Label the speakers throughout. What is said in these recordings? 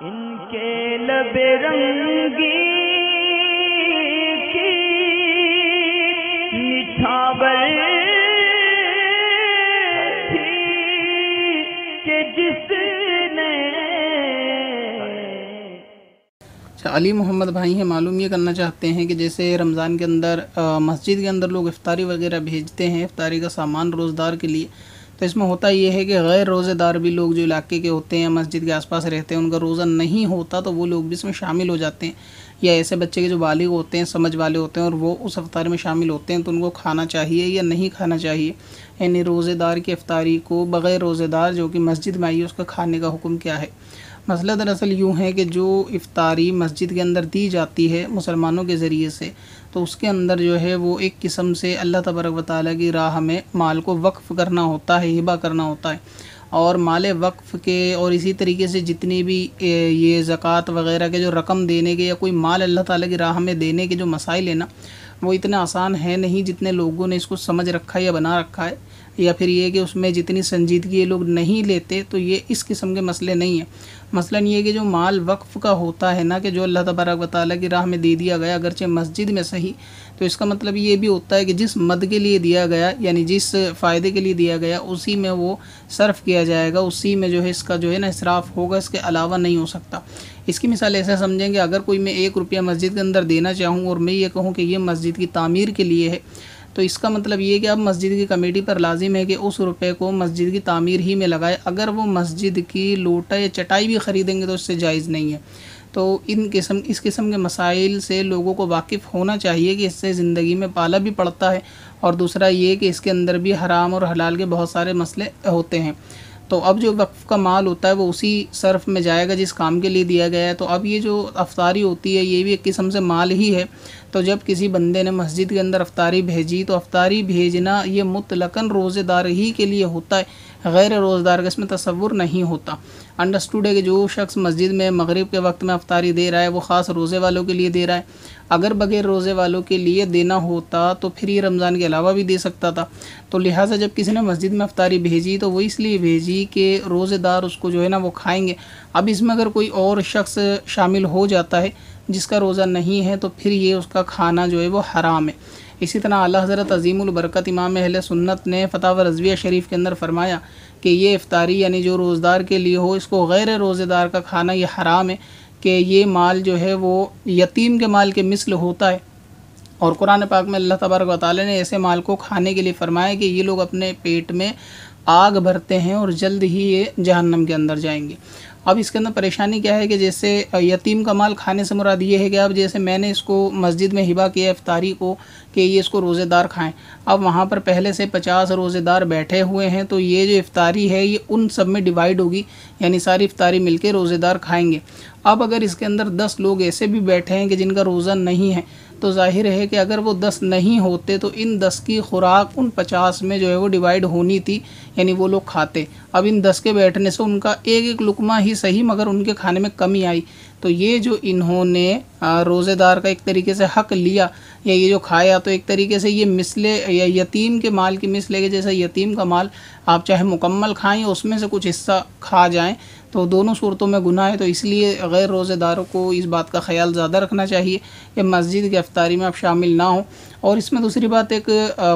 Speaker 1: ان کے لب رنگی کی مٹھاور تھی کہ جس نے
Speaker 2: اچھا، علی محمد بھائی ہیں، معلوم یہ کرنا چاہتے ہیں کہ جیسے رمضان کے اندر مسجد کے اندر لوگ افطاری وغیرہ بھیجتے ہیں، افطاری کا سامان روزدار کے لیے۔ تو اس میں ہوتا یہ ہے کہ غیر روزے دار بھی لوگ جو علاقے کے ہوتے ہیں مسجد کے آس پاس رہتے ہیں، ان کا روزہ نہیں ہوتا تو وہ لوگ بھی اس میں شامل ہو جاتے ہیں۔ یا ایسے بچے کے جو بالغ ہوتے ہیں، سمجھ والے ہوتے ہیں اور وہ اس افطار میں شامل ہوتے ہیں تو ان کو کھانا چاہیے یا نہیں کھانا چاہیے۔ یعنی روزے دار کی افطاری کو بغیر روزے دار جو کہ مسجد میں آئی ہے، اس کا کھانے کا حکم کیا ہے؟ مسئلہ دراصل یوں ہے کہ جو افطاری مسجد کے اندر دی جاتی ہے مسلمانوں کے ذریعے سے، تو اس کے اندر جو ہے وہ ایک قسم سے اللہ تبارک و تعالیٰ کی راہ میں مال کو وقف کرنا ہوتا ہے ہبا کرنا ہوتا ہے۔ اور مال وقف کے اور اسی طریقے سے جتنی بھی یہ زکوٰۃ وغیرہ کے جو رقم دینے کے یا کوئی مال اللہ تعالیٰ کی راہ میں دینے کے جو مسائل ہیں نا وہ اتنے آسان ہے نہیں جتنے لوگوں نے اس کو سمجھ رکھا ہے یا بنا رکھا ہے، یا پھر یہ کہ اس میں جتنی سنجیدگی یہ لوگ نہیں لیتے، تو یہ اس قسم کے مسئلے نہیں ہیں۔ مثلا یہ کہ جو مال وقف کا ہوتا ہے نا، کہ جو اللہ تبارک و تعالیٰ کی راہ میں دے دیا گیا، اگرچہ مسجد میں صحیح، تو اس کا مطلب یہ بھی ہوتا ہے کہ جس مد کے لیے دیا گیا یعنی جس فائدے کے لیے دیا گیا، اسی میں وہ صرف کیا جائے گا، اسی میں جو ہے اس کا جو ہے نا اصراف ہوگا، اس کے علاوہ نہیں ہو سکتا۔ اس کی مثال ایسا سمجھیں کہ اگر کوئی میں ایک روپیہ مسجد کے اندر دینا چاہوں اور میں یہ کہوں کہ یہ مسجد کی تعمیر کے لیے ہے، تو اس کا مطلب یہ کہ اب مسجد کی کمیٹی پر لازم ہے کہ اس روپے کو مسجد کی تعمیر ہی میں لگائے۔ اگر وہ مسجد کی لوٹا یا چٹائی بھی خریدیں گے تو اس سے جائز نہیں ہے۔ تو ان قسم، اس قسم کے مسائل سے لوگوں کو واقف ہونا چاہیے کہ اس سے زندگی میں پالا بھی پڑتا ہے۔ اور دوسرا یہ کہ اس کے اندر بھی حرام اور حلال کے بہت سارے مسئلے ہوتے ہیں۔ تو اب جو وقف کا مال ہوتا ہے وہ اسی صرف میں جائے گا جس کام کے لیے دیا گیا ہے۔ تو اب یہ جو افطاری ہوتی ہے، یہ بھی ایک قسم سے مال ہی ہے۔ تو جب کسی بندے نے مسجد کے اندر افطاری بھیجی، تو افطاری بھیجنا یہ مطلقاً روزے دار ہی کے لیے ہوتا ہے۔ غیر روزدار کا اس میں تصور نہیں ہوتا۔ انڈرسٹوڈ ہے کہ جو شخص مسجد میں مغرب کے وقت میں افطاری دے رہا ہے، وہ خاص روزے والوں کے لیے دے رہا ہے۔ اگر بغیر روزے والوں کے لیے دینا ہوتا، تو پھر یہ رمضان کے علاوہ بھی دے سکتا تھا۔ تو لہٰذا جب کسی نے مسجد میں افطاری بھیجی، تو وہ اس لیے بھیجی کہ روزے دار اس کو جو ہے نا وہ کھائیں گے۔ اب اس میں اگر کوئی اور شخص شامل ہو جاتا ہے جس کا روزہ نہیں ہے تو پھر یہ اس کا کھانا جو ہے وہ حرام ہے۔ اسی طرح اللہ حضرت عظیم البرکت امام اہل سنت نے فتح و رضویہ شریف کے اندر فرمایا کہ یہ افطاری یعنی جو روزدار کے لیے ہو، اس کو غیر روزے دار کا کھانا یہ حرام ہے کہ یہ مال جو ہے وہ یتیم کے مال کے مثل ہوتا ہے۔ اور قرآن پاک میں اللہ تبارک و تعالی نے ایسے مال کو کھانے کے لیے فرمایا کہ یہ لوگ اپنے پیٹ میں آگ بھرتے ہیں اور جلد ہی یہ جہنم کے اندر جائیں گے۔ اب اس کے اندر پریشانی کیا ہے کہ جیسے یتیم کا مال کھانے سے مراد یہ ہے کہ اب جیسے میں نے اس کو مسجد میں ہبا کیا، افطاری کو کہ یہ اس کو روزے دار کھائیں۔ اب وہاں پر پہلے سے پچاس روزے دار بیٹھے ہوئے ہیں تو یہ جو افطاری ہے، یہ ان سب میں ڈیوائیڈ ہوگی یعنی ساری افطاری مل کے روزے دار کھائیں گے۔ اب اگر اس کے اندر دس لوگ ایسے بھی بیٹھے ہیں کہ جن کا روزہ نہیں ہے تو ظاہر ہے کہ اگر وہ دس نہیں ہوتے تو ان دس کی خوراک ان پچاس میں جو ہے وہ ڈیوائیڈ ہونی تھی یعنی وہ لوگ کھاتے۔ اب ان دس کے بیٹھنے سے ان کا ایک ایک لقمہ ہی صحیح، مگر ان کے کھانے میں کمی آئی۔ تو یہ جو انہوں نے روزے دار کا ایک طریقے سے حق لیا، یا یہ جو کھایا، تو ایک طریقے سے یہ مثل یا یتیم کے مال کی مثل ہے کہ جیسے یتیم کا مال آپ چاہے مکمل کھائیں، اس میں سے کچھ حصہ کھا جائیں۔ تو دونوں صورتوں میں گناہ ہے، تو اس لیے غیر روزے داروں کو اس بات کا خیال زیادہ رکھنا چاہیے کہ مسجد کی افطاری میں آپ شامل نہ ہوں۔ اور اس میں دوسری بات ایک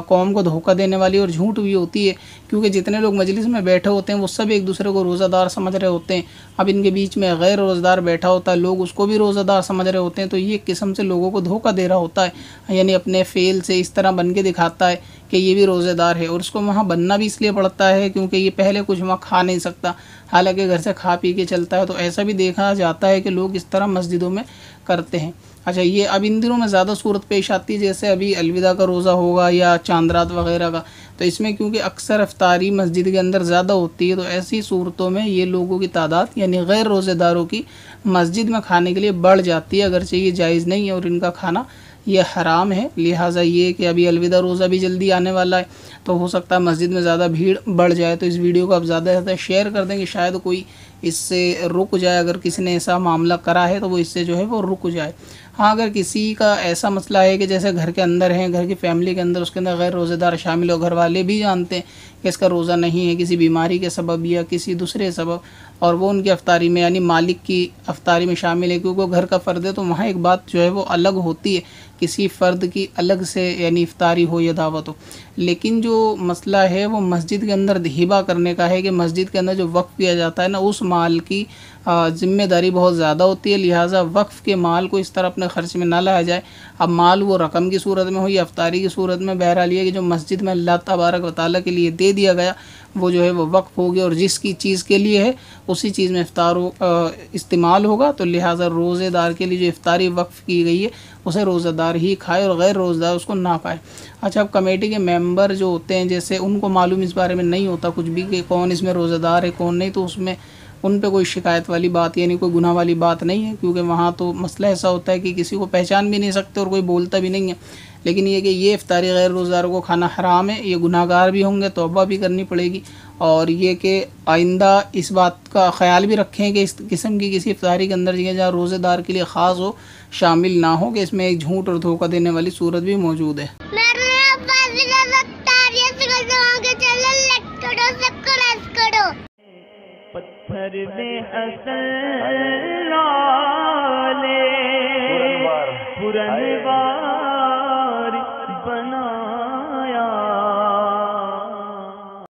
Speaker 2: قوم کو دھوکہ دینے والی اور جھوٹ بھی ہوتی ہے، کیونکہ جتنے لوگ مجلس میں بیٹھے ہوتے ہیں، وہ سب ایک دوسرے کو روزہ دار سمجھ رہے ہوتے ہیں۔ اب ان کے بیچ میں غیر روزہ دار بیٹھا ہوتا ہے، لوگ اس کو بھی روزہ دار سمجھ رہے ہوتے ہیں، تو یہ ایک قسم سے لوگوں کو دھوکہ دے رہا ہوتا ہے یعنی اپنے فیل سے اس طرح بن کے دکھاتا ہے کہ یہ بھی روزے دار ہے اور اس کو وہاں بننا بھی اس لیے پڑتا ہے کیونکہ یہ پہلے کچھ وہاں کھا نہیں سکتا۔ حالانکہ گھر سے کھا پی کے چلتا ہے تو ایسا بھی دیکھا جاتا ہے کہ لوگ اس طرح مسجدوں میں کرتے ہیں۔ اچھا یہ اب ان دنوں میں زیادہ صورت پیش آتی ہے، جیسے ابھی الوداع کا روزہ ہوگا یا چاندرات وغیرہ کا۔ تو اس میں کیونکہ اکثر افطاری مسجد کے اندر زیادہ ہوتی ہے، تو ایسی صورتوں میں یہ لوگوں کی تعداد یعنی غیر روزے داروں کی مسجد میں کھانے کے لیے بڑھ جاتی ہے، اگرچہ یہ جائز نہیں ہے اور ان کا کھانا یہ حرام ہے، لہٰذا یہ کہ ابھی الوداع روزہ بھی جلدی آنے والا ہے، تو ہو سکتا ہے مسجد میں زیادہ بھیڑ بڑھ جائے، تو اس ویڈیو کو آپ زیادہ سے زیادہ شیئر کر دیں کہ شاید کوئی اس سے رک جائے، اگر کسی نے ایسا معاملہ کرا ہے تو وہ اس سے جو ہے وہ رک جائے۔ ہاں اگر کسی کا ایسا مسئلہ ہے کہ جیسے گھر کے اندر ہیں، گھر کی فیملی کے اندر، اس کے اندر غیر روزے دار شامل ہو، گھر والے بھی جانتے ہیں کہ اس کا روزہ نہیں ہے، کسی بیماری کے سبب یا کسی دوسرے سبب، اور وہ ان کی افطاری میں یعنی مالک کی افطاری میں شامل ہے، کیونکہ وہ گھر کا فرد ہے، تو وہاں ایک بات جو ہے وہ الگ ہوتی ہے۔ کسی فرد کی الگ سے یعنی افطاری ہو یا دعوت ہو۔ لیکن جو مسئلہ ہے، وہ مسجد کے اندر ہبا کرنے کا ہے، کہ مسجد کے اندر جو وقف کیا جاتا ہے نا، اس مال کی ذمہ داری بہت زیادہ ہوتی ہے، لہٰذا وقف کے مال کو اس طرح اپنے خرچ میں نہ لایا جائے۔ اب مال وہ رقم کی صورت میں ہو یا افطاری کی صورت میں، بہرحال یہ کہ جو مسجد میں اللہ تبارک و تعالیٰ کے لیے دے دیا گیا، وہ جو ہے وہ وقف ہو گیا اور جس کی چیز کے لیے ہے، اسی چیز میں افطار استعمال ہوگا۔ تو لہٰذا روزے دار کے لیے جو افطاری وقف کی گئی ہے، اسے روزہ دار ہی کھائے اور غیر روزہ دار اس کو نہ کھائے۔ اچھا اب کمیٹی کے ممبر جو ہوتے ہیں، جیسے ان کو معلوم اس بارے میں نہیں ہوتا کچھ بھی کہ کون اس میں روزہ دار ہے، کون نہیں، تو اس میں ان پہ کوئی شکایت والی بات یعنی کوئی گناہ والی بات نہیں ہے، کیونکہ وہاں تو مسئلہ ایسا ہوتا ہے کہ کسی کو پہچان بھی نہیں سکتے اور کوئی بولتا بھی نہیں ہے۔ لیکن یہ کہ یہ افطاری غیر روزدار کو کھانا حرام ہے، یہ گناہ گار بھی ہوں گے، توبہ بھی کرنی پڑے گی۔ اور یہ کہ آئندہ اس بات کا خیال بھی رکھیں کہ اس قسم کی کسی افطاری کے اندر جگہ جہاں روزے دار کے لیے خاص ہو، شامل نہ ہو، کہ اس میں ایک جھوٹ اور دھوکہ دینے والی صورت بھی موجود ہے۔
Speaker 1: پتھر میں اصل لالے پورن بار